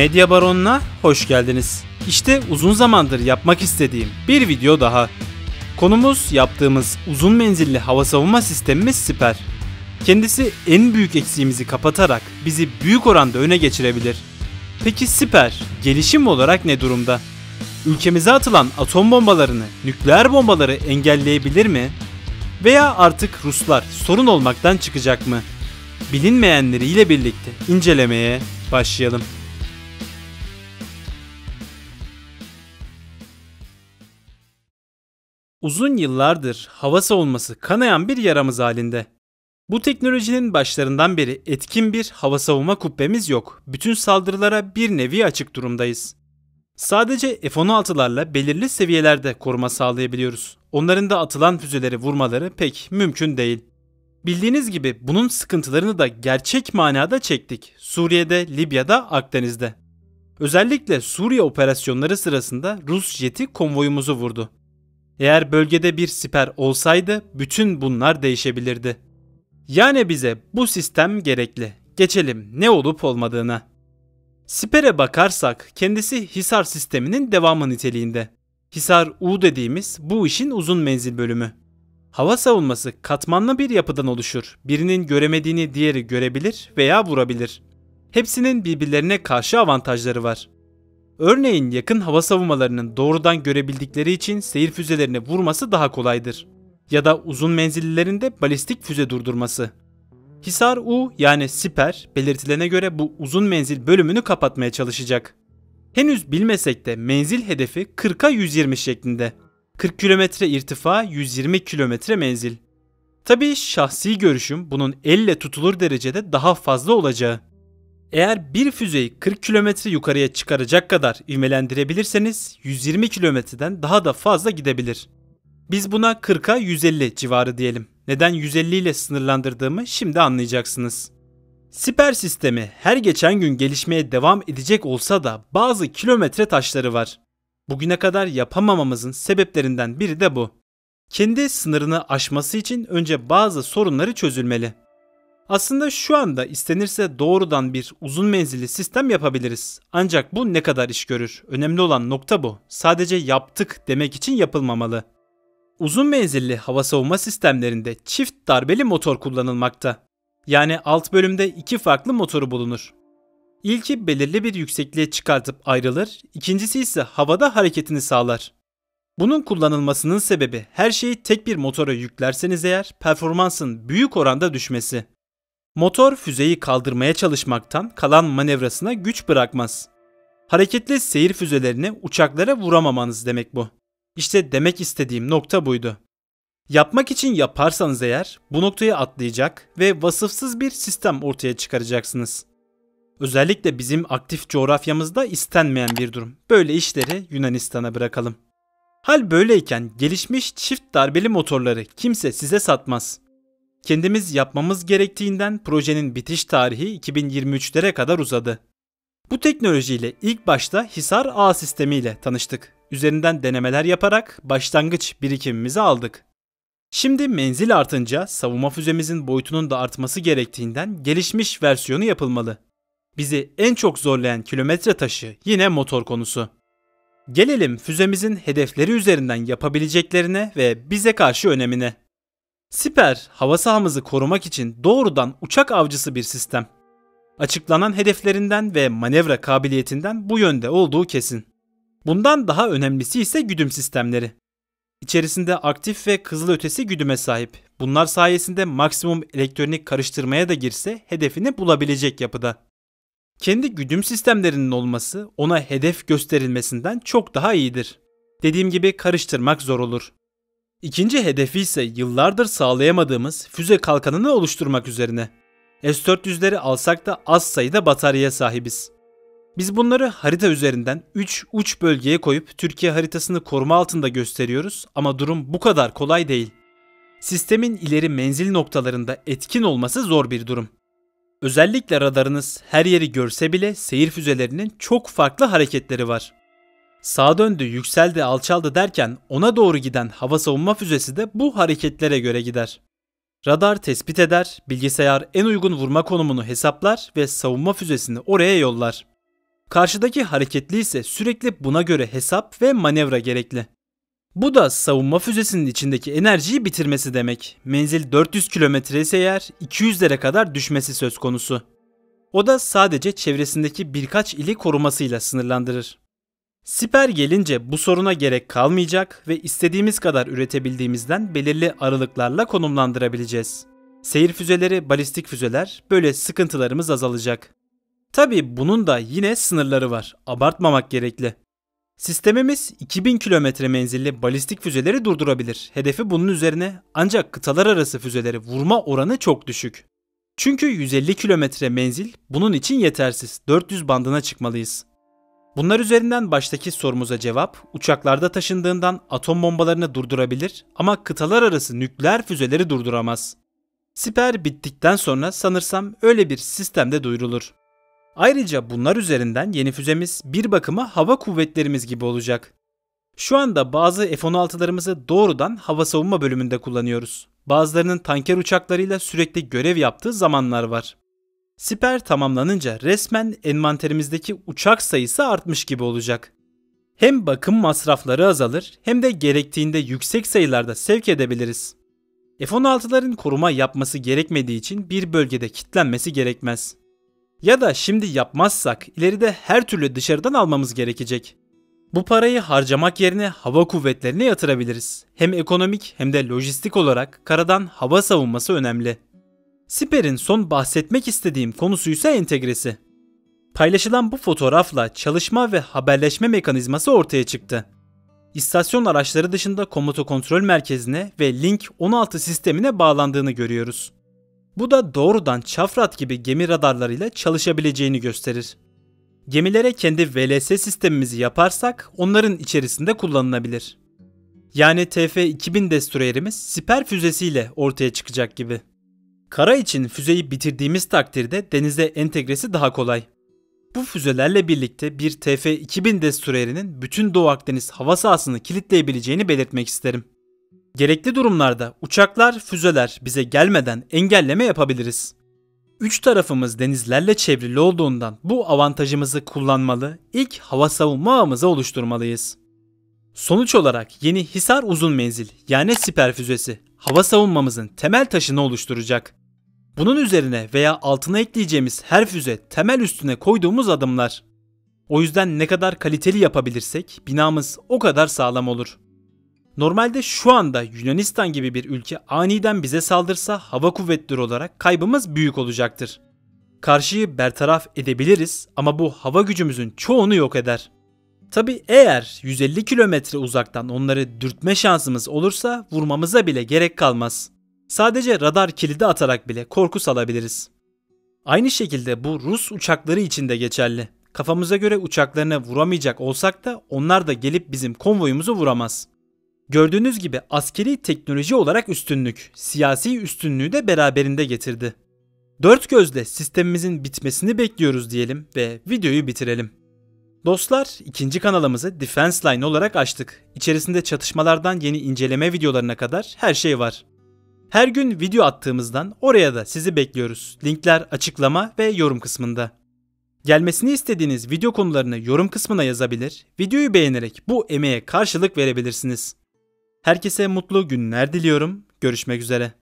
Medya Baronu'na hoş geldiniz. İşte uzun zamandır yapmak istediğim bir video daha. Konumuz yaptığımız uzun menzilli hava savunma sistemimiz Siper. Kendisi en büyük eksiğimizi kapatarak bizi büyük oranda öne geçirebilir. Peki Siper gelişim olarak ne durumda? Ülkemize atılan atom bombalarını, nükleer bombaları engelleyebilir mi? Veya artık Ruslar sorun olmaktan çıkacak mı? Bilinmeyenleriyle birlikte incelemeye başlayalım. Uzun yıllardır hava savunması kanayan bir yaramız halinde. Bu teknolojinin başlarından beri etkin bir hava savunma kubbemiz yok. Bütün saldırılara bir nevi açık durumdayız. Sadece F-16'larla belirli seviyelerde koruma sağlayabiliyoruz. Onların da atılan füzeleri vurmaları pek mümkün değil. Bildiğiniz gibi bunun sıkıntılarını da gerçek manada çektik. Suriye'de, Libya'da, Akdeniz'de. Özellikle Suriye operasyonları sırasında Rus jeti konvoyumuzu vurdu. Eğer bölgede bir siper olsaydı bütün bunlar değişebilirdi. Yani bize bu sistem gerekli. Geçelim ne olup olmadığına. Siper'e bakarsak kendisi Hisar sisteminin devamı niteliğinde. Hisar U dediğimiz bu işin uzun menzil bölümü. Hava savunması katmanlı bir yapıdan oluşur. Birinin göremediğini diğeri görebilir veya vurabilir. Hepsinin birbirlerine karşı avantajları var. Örneğin yakın hava savunmalarının doğrudan görebildikleri için seyir füzelerini vurması daha kolaydır. Ya da uzun menzillilerinde balistik füze durdurması. Hisar U yani Siper belirtilene göre bu uzun menzil bölümünü kapatmaya çalışacak. Henüz bilmesek de menzil hedefi 40'a 120 şeklinde. 40 kilometre irtifa 120 kilometre menzil. Tabii şahsi görüşüm bunun elle tutulur derecede daha fazla olacağı. Eğer bir füzeyi 40 kilometre yukarıya çıkaracak kadar ivmelendirebilirseniz 120 kilometreden daha da fazla gidebilir. Biz buna 40'a 150 civarı diyelim. Neden 150 ile sınırlandırdığımı şimdi anlayacaksınız. Siper sistemi her geçen gün gelişmeye devam edecek olsa da bazı kilometre taşları var. Bugüne kadar yapamamamızın sebeplerinden biri de bu. Kendi sınırını aşması için önce bazı sorunları çözülmeli. Aslında şu anda istenirse doğrudan bir uzun menzilli sistem yapabiliriz. Ancak bu ne kadar iş görür? Önemli olan nokta bu. Sadece yaptık demek için yapılmamalı. Uzun menzilli hava savunma sistemlerinde çift darbeli motor kullanılmakta. Yani alt bölümde iki farklı motoru bulunur. İlki belirli bir yüksekliğe çıkartıp ayrılır, ikincisi ise havada hareketini sağlar. Bunun kullanılmasının sebebi her şeyi tek bir motora yüklerseniz eğer performansın büyük oranda düşmesi. Motor füzeyi kaldırmaya çalışmaktan kalan manevrasına güç bırakmaz. Hareketli seyir füzelerini uçaklara vuramamanız demek bu. İşte demek istediğim nokta buydu. Yapmak için yaparsanız eğer bu noktayı atlayacak ve vasıfsız bir sistem ortaya çıkaracaksınız. Özellikle bizim aktif coğrafyamızda istenmeyen bir durum. Böyle işleri Yunanistan'a bırakalım. Hal böyleyken gelişmiş çift darbeli motorları kimse size satmaz. Kendimiz yapmamız gerektiğinden projenin bitiş tarihi 2023'lere kadar uzadı. Bu teknolojiyle ilk başta Hisar A sistemiyle tanıştık. Üzerinden denemeler yaparak başlangıç birikimimizi aldık. Şimdi menzil artınca savunma füzemizin boyutunun da artması gerektiğinden gelişmiş versiyonu yapılmalı. Bizi en çok zorlayan kilometre taşı yine motor konusu. Gelelim füzemizin hedefleri üzerinden yapabileceklerine ve bize karşı önemine. Siper, hava sahamızı korumak için doğrudan uçak avcısı bir sistem. Açıklanan hedeflerinden ve manevra kabiliyetinden bu yönde olduğu kesin. Bundan daha önemlisi ise güdüm sistemleri. İçerisinde aktif ve kızılötesi güdüme sahip. Bunlar sayesinde maksimum elektronik karıştırmaya da girse hedefini bulabilecek yapıda. Kendi güdüm sistemlerinin olması ona hedef gösterilmesinden çok daha iyidir. Dediğim gibi karıştırmak zor olur. İkinci hedefi ise yıllardır sağlayamadığımız füze kalkanını oluşturmak üzerine. S-400'leri alsak da az sayıda bataryaya sahibiz. Biz bunları harita üzerinden 3 uç bölgeye koyup Türkiye haritasını koruma altında gösteriyoruz ama durum bu kadar kolay değil. Sistemin ileri menzil noktalarında etkin olması zor bir durum. Özellikle radarınız her yeri görse bile seyir füzelerinin çok farklı hareketleri var. Sağa döndü, yükseldi, alçaldı derken ona doğru giden hava savunma füzesi de bu hareketlere göre gider. Radar tespit eder, bilgisayar en uygun vurma konumunu hesaplar ve savunma füzesini oraya yollar. Karşıdaki hareketli ise sürekli buna göre hesap ve manevra gerekli. Bu da savunma füzesinin içindeki enerjiyi bitirmesi demek. Menzil 400 kilometre ise eğer 200'lere kadar düşmesi söz konusu. O da sadece çevresindeki birkaç ili korumasıyla sınırlandırır. Siper gelince bu soruna gerek kalmayacak ve istediğimiz kadar üretebildiğimizden belirli aralıklarla konumlandırabileceğiz. Seyir füzeleri, balistik füzeler böyle sıkıntılarımız azalacak. Tabi bunun da yine sınırları var. Abartmamak gerekli. Sistemimiz 2000 kilometre menzilli balistik füzeleri durdurabilir. Hedefi bunun üzerine ancak kıtalar arası füzeleri vurma oranı çok düşük. Çünkü 150 kilometre menzil bunun için yetersiz. 400 bandına çıkmalıyız. Bunlar üzerinden baştaki sorumuza cevap, uçaklarda taşındığından atom bombalarını durdurabilir ama kıtalar arası nükleer füzeleri durduramaz. Siper bittikten sonra sanırsam öyle bir sistemde duyurulur. Ayrıca bunlar üzerinden yeni füzemiz bir bakıma hava kuvvetlerimiz gibi olacak. Şu anda bazı F-16'larımızı doğrudan hava savunma bölümünde kullanıyoruz. Bazılarının tanker uçaklarıyla sürekli görev yaptığı zamanlar var. Siper tamamlanınca resmen envanterimizdeki uçak sayısı artmış gibi olacak. Hem bakım masrafları azalır hem de gerektiğinde yüksek sayılarda sevk edebiliriz. F-16'ların koruma yapması gerekmediği için bir bölgede kitlenmesi gerekmez. Ya da şimdi yapmazsak ileride her türlü dışarıdan almamız gerekecek. Bu parayı harcamak yerine hava kuvvetlerine yatırabiliriz. Hem ekonomik hem de lojistik olarak karadan hava savunması önemli. Siper'in son bahsetmek istediğim konusu ise entegresi. Paylaşılan bu fotoğrafla çalışma ve haberleşme mekanizması ortaya çıktı. İstasyon araçları dışında komuta kontrol merkezine ve Link 16 sistemine bağlandığını görüyoruz. Bu da doğrudan Çafrat gibi gemi radarlarıyla çalışabileceğini gösterir. Gemilere kendi VLS sistemimizi yaparsak onların içerisinde kullanılabilir. Yani TF-2000 destroyerimiz siper füzesiyle ortaya çıkacak gibi. Kara için füzeyi bitirdiğimiz takdirde denize entegresi daha kolay. Bu füzelerle birlikte bir TF-2000 destroyerinin bütün Doğu Akdeniz hava sahasını kilitleyebileceğini belirtmek isterim. Gerekli durumlarda uçaklar, füzeler bize gelmeden engelleme yapabiliriz. Üç tarafımız denizlerle çevrili olduğundan bu avantajımızı kullanmalı, ilk hava savunma ağımızı oluşturmalıyız. Sonuç olarak yeni Hisar uzun menzil yani siper füzesi hava savunmamızın temel taşını oluşturacak. Bunun üzerine veya altına ekleyeceğimiz her füze temel üstüne koyduğumuz adımlar. O yüzden ne kadar kaliteli yapabilirsek binamız o kadar sağlam olur. Normalde şu anda Yunanistan gibi bir ülke aniden bize saldırsa hava kuvvetleri olarak kaybımız büyük olacaktır. Karşıyı bertaraf edebiliriz ama bu hava gücümüzün çoğunu yok eder. Tabi eğer 150 kilometre uzaktan onları dürtme şansımız olursa vurmamıza bile gerek kalmaz. Sadece radar kilidi atarak bile korku salabiliriz. Aynı şekilde bu Rus uçakları için de geçerli. Kafamıza göre uçaklarına vuramayacak olsak da onlar da gelip bizim konvoyumuzu vuramaz. Gördüğünüz gibi askeri teknoloji olarak üstünlük, siyasi üstünlüğü de beraberinde getirdi. Dört gözle sistemimizin bitmesini bekliyoruz diyelim ve videoyu bitirelim. Dostlar ikinci kanalımızı Defense Line olarak açtık. İçerisinde çatışmalardan yeni inceleme videolarına kadar her şey var. Her gün video attığımızdan oraya da sizi bekliyoruz. Linkler açıklama ve yorum kısmında. Gelmesini istediğiniz video konularını yorum kısmına yazabilir, videoyu beğenerek bu emeğe karşılık verebilirsiniz. Herkese mutlu günler diliyorum. Görüşmek üzere.